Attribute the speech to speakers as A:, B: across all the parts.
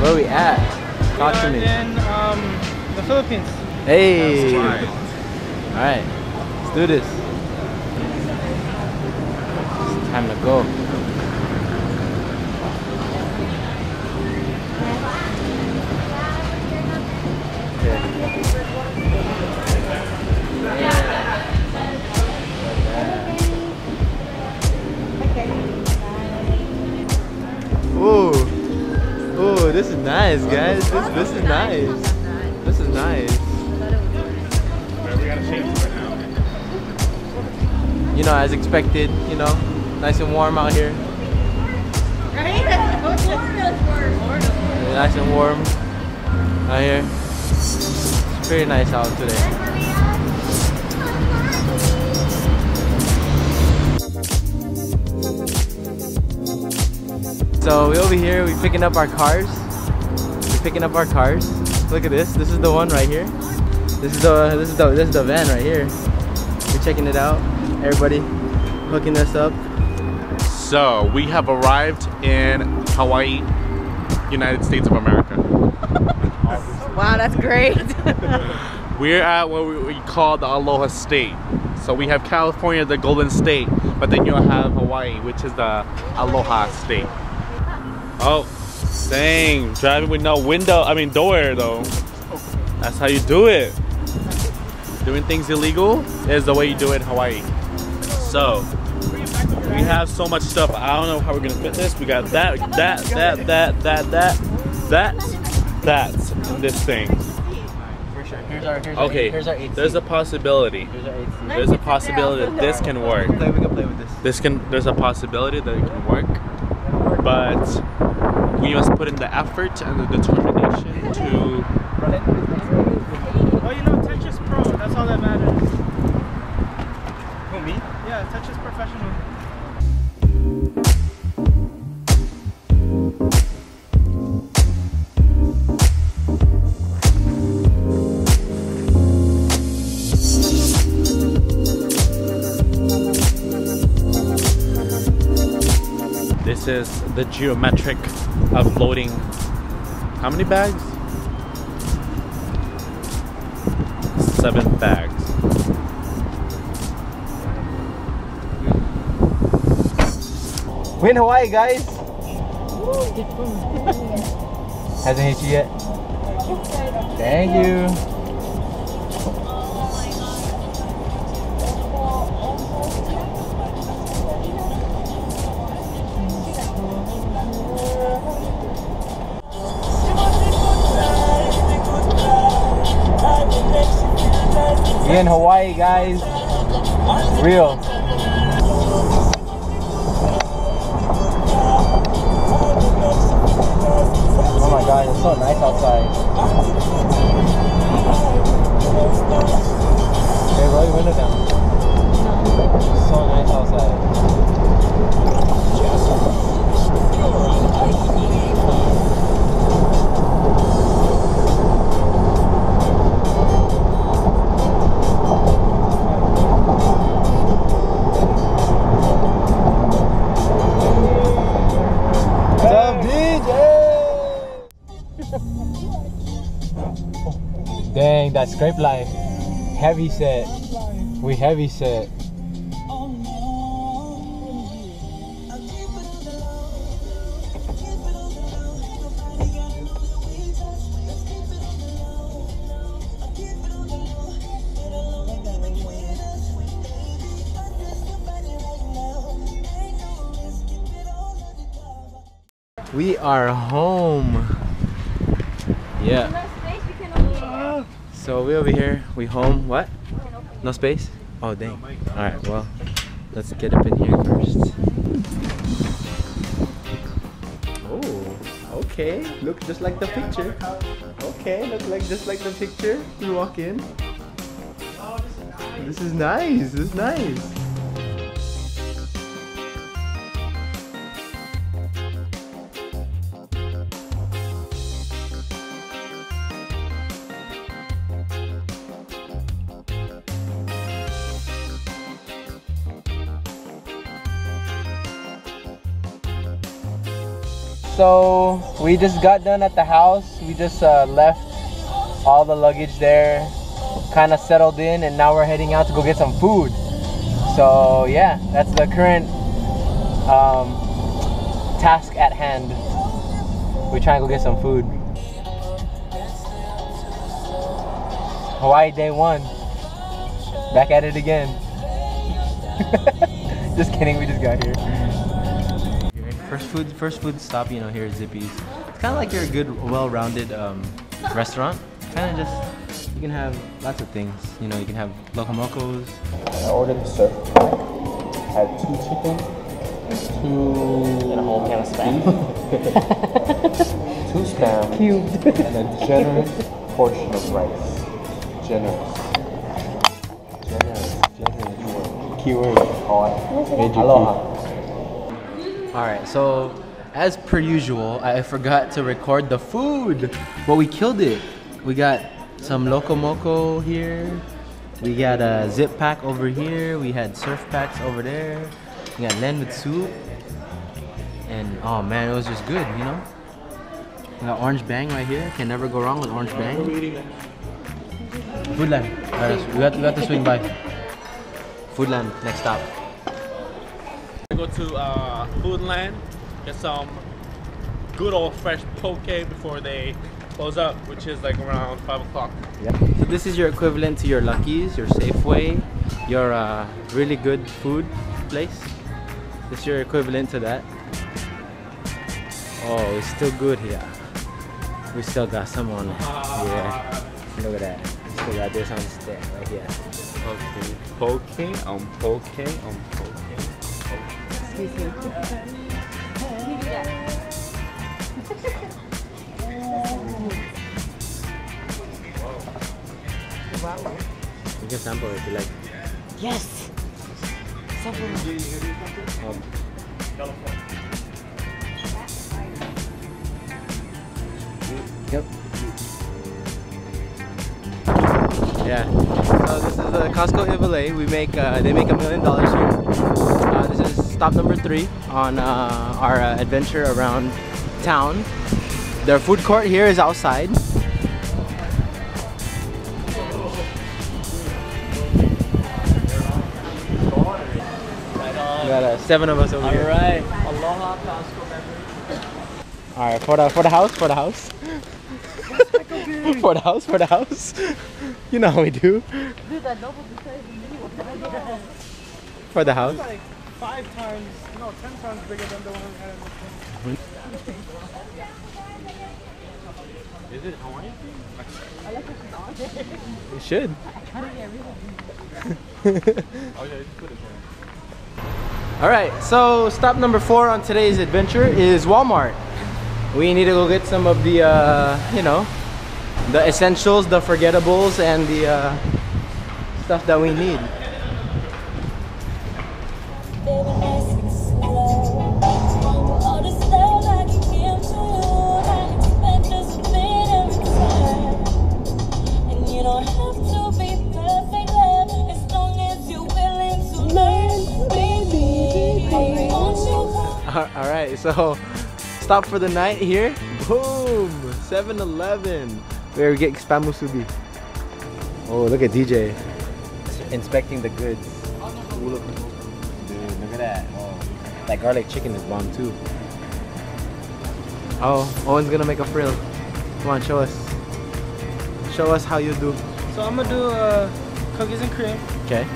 A: Where are we at? We to me. in um, the Philippines.
B: Hey. All right. Let's do this. It's time to go. This is nice, guys. This this is nice. This is nice. You know, as expected. You know, nice and warm out here. Yeah, nice and warm out here. It's very nice out today. So we over here, we picking up our cars. We're picking up our cars. Look at this. This is the one right here. This is the this is the this is the van right here. We're checking it out. Everybody hooking us up.
C: So we have arrived in Hawaii, United States of America.
D: Wow, that's great.
C: We're at what we, we call the Aloha State. So we have California, the Golden State, but then you'll have Hawaii, which is the Aloha State. Oh, dang, driving with no window, I mean door though. That's how you do it. Doing things illegal is the way you do it in Hawaii. So, we have so much stuff. I don't know how we're gonna fit this. We got that, that, that, that, that, that, that, that, this thing.
B: Here's our here's
C: Okay,
B: our, here's our
C: there's a possibility.
B: here's our eight.
C: There's a possibility that this can work.
B: Play, we can play with this.
C: This can. There's a possibility that it can work, but we must put in the effort and the determination to.
A: Oh, you know, Tetris Pro. That's all that matters.
B: Who me?
A: Yeah, Tetris Professional.
C: Is the geometric of loading. How many bags? Seven bags.
B: We're in Hawaii, guys. Hasn't hit you yet. Thank you. We in Hawaii, guys. Real. Oh my god, it's so nice outside. Hey, roll your window down. It's so nice outside. Scrape life. Heavy set. We heavy set. We are home. Yeah. So we over here. We home. What? No space? Oh dang. Alright, well, let's get up in here first. Oh, okay. Look just like the picture. Okay, look like just like the picture. You walk in. This is nice. This is nice. So we just got done at the house. We just uh, left all the luggage there, kind of settled in, and now we're heading out to go get some food. So yeah, that's the current um, task at hand. We're trying to go get some food. Hawaii day one. Back at it again. just kidding, we just got here. First food, first food stop, you know, here at Zippy's. It's kind of like you're a good, well-rounded um, restaurant. Kind of just, you can have lots of things. You know, you can have locomocos. I ordered the surf pack. Had two chicken, two and a whole can of spam. two spam cubed, and a generous portion of rice. Generous. Generous. Generous. Keyword. Keyword. Aloha. Alright, so as per usual, I forgot to record the food, but we killed it. We got some Loco Moco here. We got a zip pack over here. We had surf packs over there. We got len with soup. And oh man, it was just good, you know? We got orange bang right here. Can never go wrong with orange bang. Foodland. Alright, we got, we got to swing by. Foodland, next stop.
C: Go to uh, Foodland, get some good old fresh poke before they close up, which is like around 5 o'clock. Yeah.
B: So this is your equivalent to your Lucky's, your Safeway, your uh, really good food place. This is your equivalent to that. Oh, it's still good here. We still got some on. Yeah, look at that. We still got this on stick right here.
C: Okay. Poke on poke on poke.
B: You can sample if you like.
D: Yes.
B: Um, Yep. Yeah. So this is the Costco Iwilei. We make uh, they make a million dollars here. Uh, this is stop number three on uh, our uh, adventure around town. Their food court here is outside. We got uh, seven of us over here.
A: Alright. Aloha Costco member.
B: All right, for the for the house, for the house. for the house, for the house. You know how we do. For the house.
A: Like five times, no, ten times bigger than the one we had in the
C: Is it Hawaiian?
B: You should.
C: Oh yeah, just put it there.
B: All right, so stop number four on today's adventure is Walmart. We need to go get some of the, uh, you know, the essentials, the forgettables, and the uh, stuff that we need. So stop for the night here. Boom, 7-Eleven. We're getting spam musubi. Oh, look at DJ inspecting the goods. Ooh, look. Dude, look at that. Oh, that garlic chicken is bomb too. Oh, Owen's gonna make a frill. Come on, show us. Show us how you do.
A: So I'm gonna do uh, cookies and cream.
B: Okay.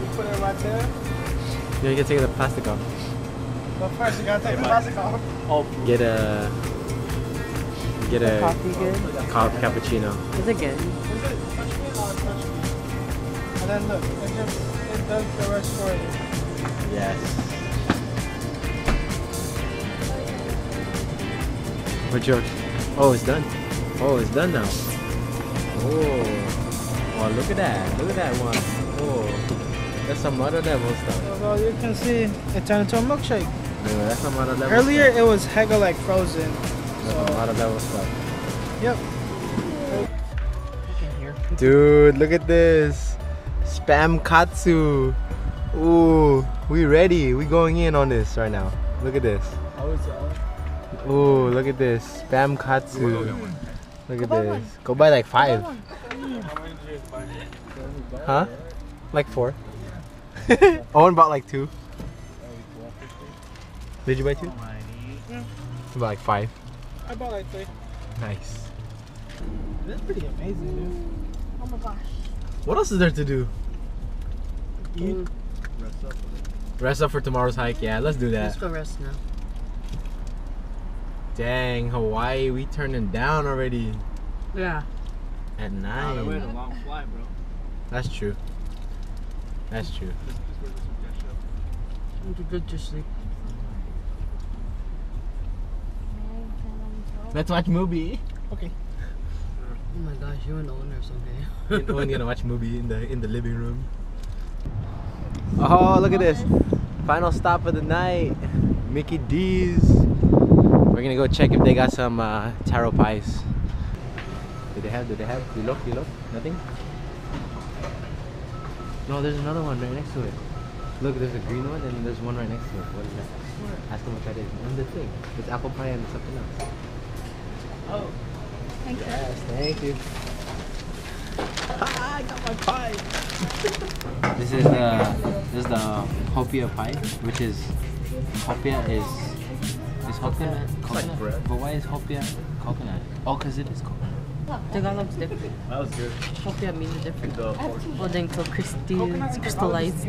A: You put it right there.
B: You can take the plastic off.
A: But first, you gotta take the plastic off. Oh.
B: Get a. Get a
D: Coffee good?
B: ca- cappuccino.
D: Is it good?
A: Is it touch me? Oh, touch me. And then look, it just it does the rest for you.
B: Yes. What's yours? Oh, it's done. Oh, it's done now. Oh. Oh, look at that. Look at that one. Oh. That's some other level stuff.
A: So, well, you can see it turned into a milkshake.
B: Yeah, that's some other level
A: Earlier,
B: stuff.
A: it was hega like frozen.
B: That's some other level stuff.
A: Yep.
B: Dude, look at this. Spam katsu. Ooh, we ready. We going in on this right now. Look at this. Ooh, look at this. Spam katsu. Look at this. Go buy like five.
A: How many did you buy?
B: Huh? Like four. Owen bought like two. Did you buy two? Mm.
A: Yeah.
B: You bought like five.
A: I bought like three.
B: Nice.
A: That's pretty amazing, dude.
D: Oh my gosh.
B: What else is there to do?
A: dude. Mm.
B: Rest up for tomorrow's hike. Yeah, let's do that.
D: Let's go rest now.
B: Dang, Hawaii, we turning down already
D: Yeah.
B: at
A: Oh,
B: nine.
A: they went a long flight, bro.
B: That's true. That's true.
A: This, this where this is show.
D: You good to sleep.
B: Let's watch movie.
A: Okay.
D: Oh my gosh, you and Owen are so gay.
B: Owen gonna watch movie in the in the living room. Oh, look at this! Final stop of the night, Mickey D's. We're gonna go check if they got some uh, taro pies. Do they have? Do they have? You look? You look? Nothing? No, there's another one right next to it. Look, there's a green one and there's one right next to it. What is that? Ask them what that is. And the thing. It's apple pie and something else.
A: Oh.
D: Thank
B: Yes, thank you. I got my pie. this is the this is the hopia pie, which is hopia is is hopia coconut.
C: bread.
B: But why is hopia coconut? Oh, cause it is coconut.
D: The guy looks different.
C: That was good.
D: Hopia that means different.
C: The
D: Well, then so crystal, crystallized.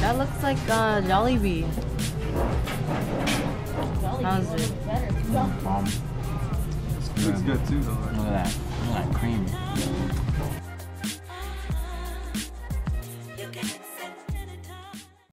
D: That looks like uh, Jollibee. How's it?
B: Bomb.
C: looks good too though.
B: Look at that. Look at that cream.